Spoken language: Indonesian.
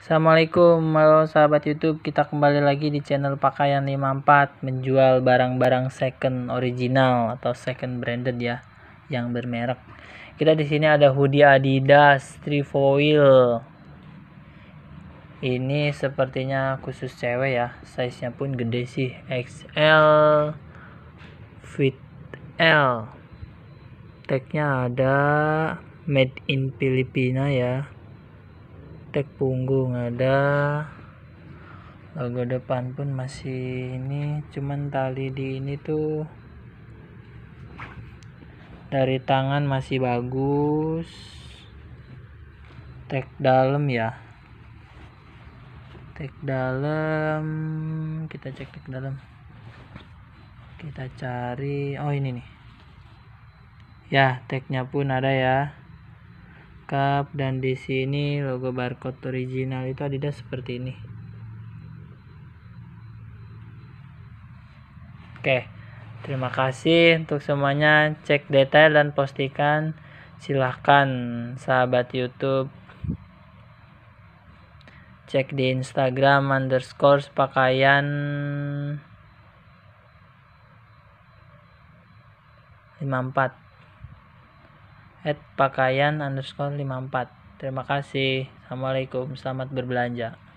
Assalamualaikum halo sahabat YouTube. Kita kembali lagi di channel pakaian 54 menjual barang-barang second original atau second branded ya yang bermerek. Kita di sini ada hoodie Adidas trifoil ini sepertinya khusus cewek ya size nya pun gede sih. XL fit L. Tagnya ada made in Filipina ya tag punggung ada. Logo depan pun masih ini cuman tali di ini tuh dari tangan masih bagus. Tag dalam ya. Tag dalam. Kita cek tag dalam. Kita cari. Oh ini nih. Ya tagnya pun ada ya cup dan di sini logo barcode original itu Adidas seperti ini. Oke, terima kasih untuk semuanya. Cek detail dan postikan. Silahkan sahabat YouTube. Cek di Instagram underscore pakaian 54 at pakaian underscore 54 terima kasih. Assalamualaikum. Selamat berbelanja